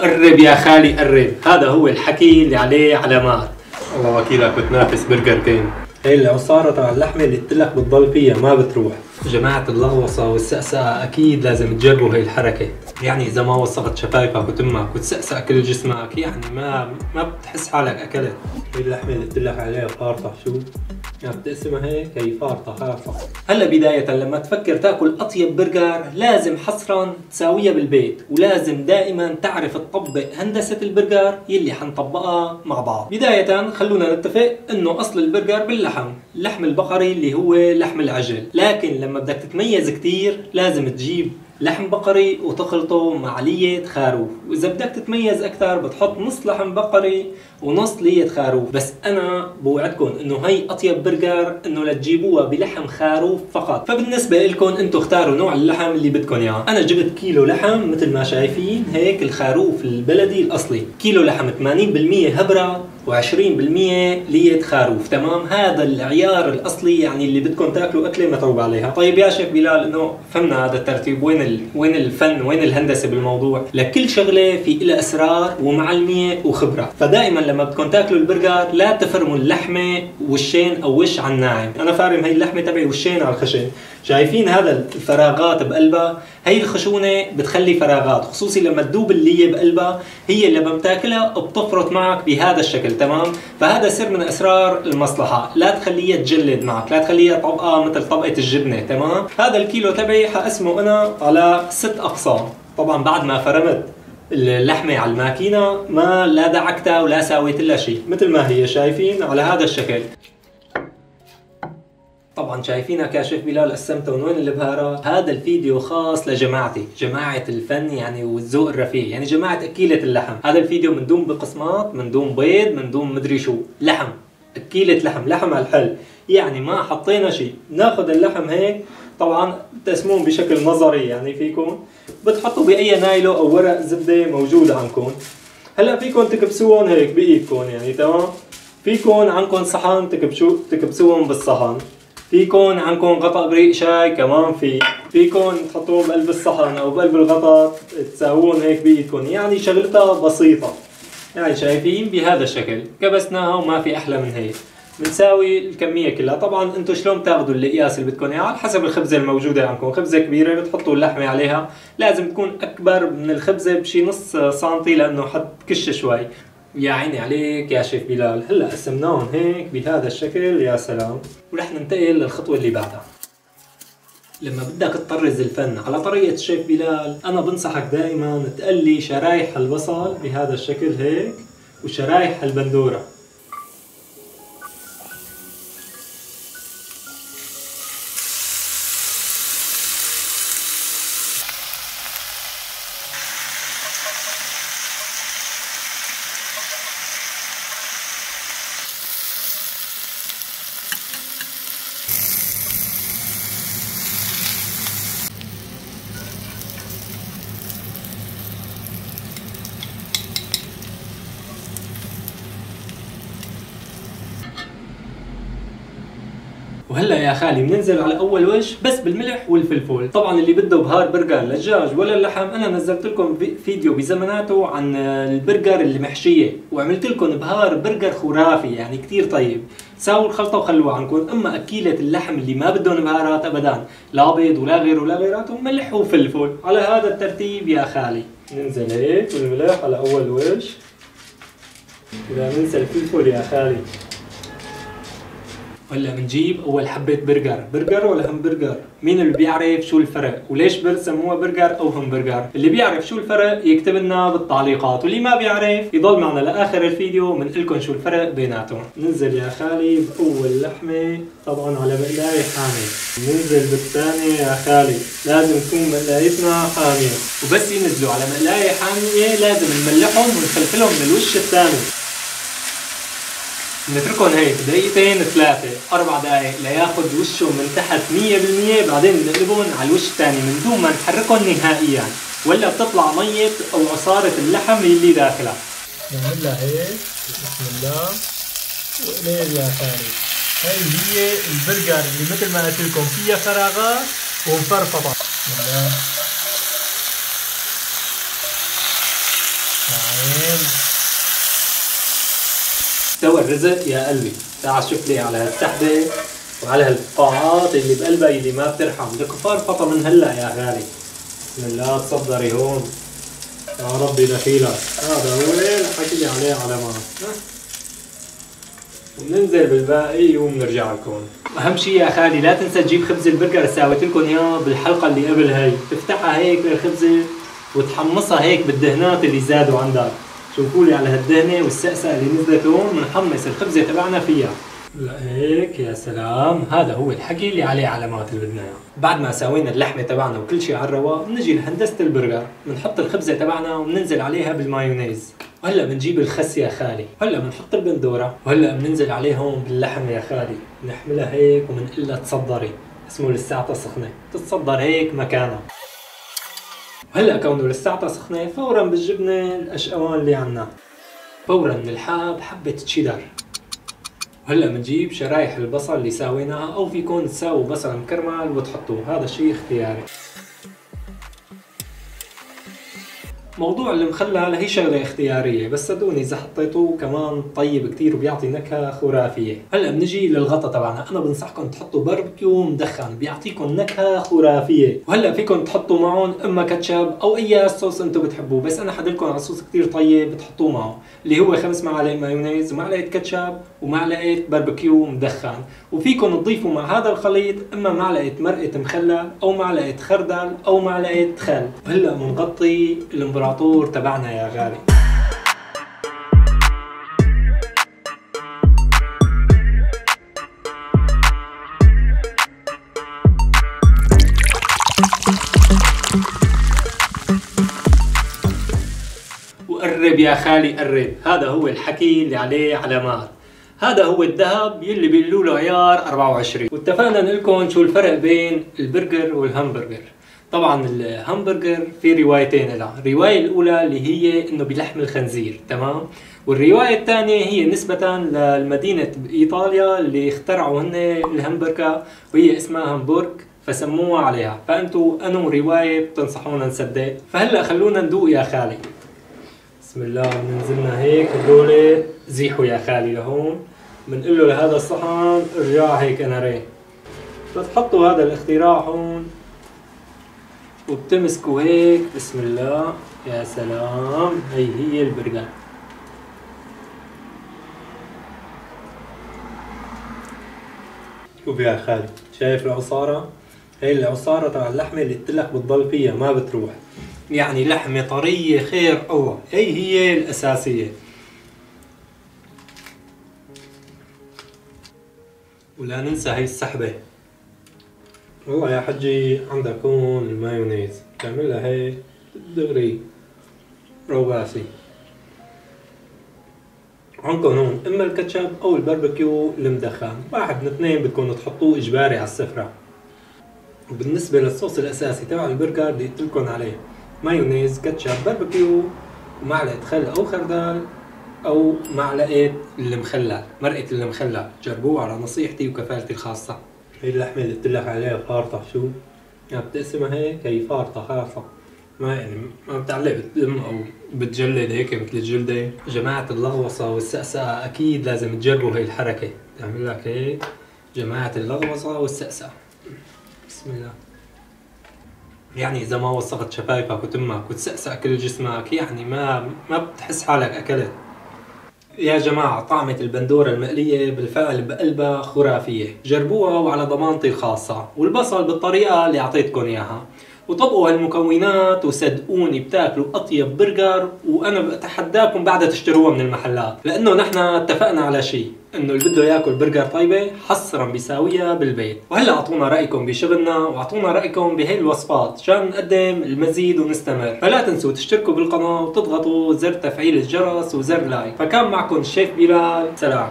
قرب يا خالي قرب. هذا هو الحكي اللي عليه علامات. الله وكيلك بتنافس Burger King هي العصارة تبع اللحمة اللي قلت لك بتضل فيها ما بتروح. جماعة اللغوصة والسقسقة أكيد لازم تجربوا هي الحركة. يعني إذا ما وسخت شفايفك وتمك وتسقسق كل جسمك يعني ما ما بتحس حالك أكلت. هي اللحمة اللي قلت لك عليها فارطة شو؟ بتقسمها هيك هي فارطة فارطة. هلأ بداية لما تفكر تأكل أطيب برجر لازم حصرا تساويها بالبيت ولازم دائما تعرف تطبق هندسة البرجر يلي حنطبقها مع بعض. بداية خلونا نتفق إنه أصل البرجر باللحم اللحم البقري اللي هو لحم العجل. لكن لما بدك تتميز كتير لازم تجيب لحم بقري وتخلطه مع لية خروف وإذا بدك تتميز أكثر بتحط نص لحم بقري ونص لية خروف بس أنا بوعدكم إنه هي أطيب برجر إنه لتجيبوها بلحم خروف فقط. فبالنسبة لكم أنتم اختاروا نوع اللحم اللي بدكم إياه. أنا جبت كيلو لحم مثل ما شايفين هيك الخروف البلدي الأصلي. كيلو لحم 80% هبرة و20% لية خروف تمام؟ هذا العيار الأصلي يعني اللي بدكم تاكلوا أكلة متعوب عليها. طيب يا شيخ بلال إنه فهمنا هذا الترتيب. وين ال... وين الفن؟ وين الهندسة بالموضوع؟ لكل شغلة في لها أسرار ومعلمية وخبرة. فدائما لما بدكم تاكلوا البرجر لا تفرموا اللحمة وشين أو وش على الناعم أنا فارم هي اللحمة تبعي وشين على الخشن. شايفين هذا الفراغات بقلبها؟ هي الخشونه بتخلي فراغات خصوصي لما تذوب اللي بقلبها هي لما بتاكلها بتفرط معك بهذا الشكل تمام؟ فهذا سر من أسرار المصلحة لا تخليها تجلد معك لا تخليها طبقة مثل طبقة الجبنة تمام؟ هذا الكيلو تبعي حقسمه أنا على ست أقسام طبعا بعد ما فرمت اللحمة على الماكينة ما لا دعكتها ولا سويت لها شيء مثل ما هي شايفين؟ على هذا الشكل. طبعا شايفينها كاشف بلال قسمتها وين البهارات هذا الفيديو خاص لجماعتي جماعة الفن يعني والذوق الرفيع يعني جماعة أكيلة اللحم. هذا الفيديو من دون بقسمات من دون بيض من دون مدري شو. لحم أكيلة لحم لحم على الحل. يعني ما حطينا شيء. ناخذ اللحم هيك طبعا تقسمون بشكل نظري يعني فيكم. بتحطوا بأي نايلو أو ورق زبدة موجود عندكم. هلأ فيكم تكبسوهم هيك بإيدكم يعني تمام؟ فيكم عندكم صحن تكبسو تكبسوهم بالصحن. فيكون عندكم غطاء بريق شاي كمان في فيكون تحطوه بقلب الصحن أو بقلب الغطاء تساوون هيك بايدكم يعني شغلتها بسيطة. يعني شايفين بهذا الشكل. كبسناها وما في أحلى من هيك. بنساوي الكمية كلها. طبعا أنتم شلون بتاخذوا القياس اللي بدكم إياه؟ على حسب الخبزة الموجودة عندكم. خبزة كبيرة بتحطوا اللحمة عليها لازم تكون أكبر من الخبزة بشي نص سنتي لأنه حتكش شوي. يا عيني عليك يا شيف بلال. هلأ قسمناهم هيك بهذا الشكل يا سلام. ورح ننتقل للخطوة اللي بعدها. لما بدك تطرز الفن على طريقة الشيف بلال أنا بنصحك دائما تقلي شرايح البصل بهذا الشكل هيك وشرايح البندورة. وهلا يا خالي بننزل على أول وش؟ بس بالملح والفلفل. طبعا اللي بده بهار برجر للدجاج ولا اللحم أنا نزلت لكم فيديو بزماناته عن البرجر اللي محشيه وعملت لكم بهار برجر خرافي يعني كثير طيب. ساووا الخلطة وخلوها عنكم أما أكيلة اللحم اللي ما بدهم بهارات ابدا لا بيض ولا غير ولا غيراته ملح وفلفل. على هذا الترتيب يا خالي. ننزل هيك بالملح على أول وش؟ إذا ننسى الفلفل يا خالي. هلا بنجيب اول حبه برجر. برجر ولا همبرجر؟ مين اللي بيعرف شو الفرق؟ وليش سموها برجر أو همبرجر؟ اللي بيعرف شو الفرق يكتب لنا بالتعليقات واللي ما بيعرف يضل معنا لآخر الفيديو منقول لكم شو الفرق بيناتهم. ننزل يا خالي بأول لحمة طبعا على مقلاية حامي ننزل بالثانية يا خالي لازم تكون مقلايتنا حامية. وبس ينزلوا على مقلاية حامية لازم نملحهم ونخلفلهم من الوش الثاني. نتركهم هيك دقيقتين ثلاثة أربع دقائق لياخذ وشهم من تحت 100% بعدين بنقلبهم على الوش الثاني من دون ما نحركهم نهائيا. ولا بتطلع مية أو عصارة اللحم اللي داخلها. نعملها هيك بسم الله. وقليل يا ثاني هاي هي البرجر اللي مثل ما قلت لكم فيها فراغات ومفرفطة. بسم الله. استوى الرزق يا قلبي. تعال شوف لي على هالسحبة وعلى هالفقاعات اللي بقلبها اللي ما بترحم. الكفار فطا من هلأ يا غالي. بسم الله تصدري هون. يا ربي دخيلك. هذا هو اللي عليه علامات وننزل بالباقي وبنرجع لكم. أهم شيء يا خالي لا تنسى تجيب خبز البرجر ساويت لكم إياه بالحلقة اللي قبل هي تفتحها هيك بالخبزه وتحمصها هيك بالدهنات اللي زادوا عندك. شوفوا لي على هالدهنه والسقسقة اللي نزلت هون بنحمص الخبزة تبعنا فيها. لهيك يا سلام. هذا هو الحكي اللي عليه علامات اللي بدنا اياه بعد ما سوينا اللحمة تبعنا وكل شيء على الرواق بنجي لهندسة البرجر. بنحط الخبزة تبعنا وبننزل عليها بالمايونيز. وهلا بنجيب الخس يا خالي. هلأ بنحط البندورة. وهلا بننزل عليه هون باللحم يا خالي. بنحملها هيك وبنقول لها تصدري. اسمه لساتها سخنه تتصدر هيك مكانها وهلا كونه لساتها سخنة فورا بالجبنة الأشقوان اللي عنا. فورا بنلحق بحبه تشيدر. هلا بنجيب شرايح البصل اللي ساويناها أو فيكم تساووا بصل مكرمل وتحطوه. هذا الشيء اختياري. موضوع المخلل هي شغلة اختيارية بس صدقوني إذا حطيتوه كمان طيب كتير وبيعطي نكهة خرافية. هلا بنجي للغطا تبعنا. أنا بنصحكم تحطوا باربيكيو مدخن بيعطيكم نكهة خرافية. وهلا فيكم تحطوا معهم إما كاتشب أو أي صوص أنتم بتحبوه بس أنا حدلكم على صوص كتير طيب بتحطوه معه اللي هو خمس معالق مايونيز ومعلقة كاتشب ومعلقة باربيكيو مدخن. وفيكم تضيفوا مع هذا الخليط إما معلقة مرقة مخلل أو معلقة خردل أو معلقة خل. هلا بنغطي الامبراطور تبعنا يا غالي. وقرب يا خالي قرب. هذا هو الحكي اللي عليه علامات. هذا هو الذهب يلي بيقولوا له عيار 24 واتفقنا نقول شو الفرق بين البرجر والهمبرجر طبعا الهمبرجر في روايتين لها الرواية الأولى اللي هي إنه بلحم الخنزير تمام؟ والرواية الثانية هي نسبة للمدينة بإيطاليا اللي اخترعوا هن الهمبرجر وهي اسمها همبورغ فسموها عليها. فأنتوا أنو رواية بتنصحونا نصدق؟ فهلأ خلونا ندوق يا خالي. بسم الله بننزلنا هيك هدول. زيحوا يا خالي لهون. بنقول له لهذا الصحن ارجع هيك انارين بتحطوا هذا الاختراع هون. وبتمسكوا هيك بسم الله. يا سلام. هي هي البرجر شوف يا خالي شايف العصارة؟ هي العصارة تبع اللحمة اللي قلت لك بتضل فيها ما بتروح. يعني لحمة طرية خير الله هي هي الأساسية. ولا ننسى هي السحبة. والله يا حجي عندك هون المايونيز. تعملها هي دغري روباسي. عندكم هون إما الكاتشب أو الباربيكيو المدخن. واحد من اثنين بدكم تحطوه إجباري على السفرة. وبالنسبة للصوص الأساسي تبع البرجر بدي قلت لكم عليه. مايونيز كاتشب باربيكيو ومعلقة خل أو خردل أو معلقة المخلل مرقة المخلل. جربوه على نصيحتي وكفالتي الخاصة. هي اللحمة اللي قلت لك عليها فارطة شو؟ يعني بتقسمها هيك هي فارطة خالصة ما يعني ما بتعلق بتلم أو بتجلد هيك مثل الجلدة. جماعة اللغوصة والسقسقة أكيد لازم تجربوا هي الحركة. تعمل لك هيك جماعة اللغوصة والسقسقة. بسم الله. يعني إذا ما وسخت شفايفك وتمك وتسقسق كل جسمك يعني ما ما بتحس حالك أكلت. يا جماعة طعمة البندورة المقلية بالفعل بقلبها خرافية. جربوها وعلى ضمانتي الخاصة والبصل بالطريقة اللي أعطيتكم إياها. وطبقوا هالمكونات وصدقوني بتاكلوا أطيب برجر وأنا بتحداكم بعدها تشتروها من المحلات. لأنه نحن اتفقنا على شيء إنه اللي بده ياكل برجر طيبة حصرا بيساويها بالبيت. وهلأ أعطونا رأيكم بشغلنا وأعطونا رأيكم بهي الوصفات عشان نقدم المزيد ونستمر. فلا تنسوا تشتركوا بالقناة وتضغطوا زر تفعيل الجرس وزر لايك. فكان معكم الشيف بلال. سلام.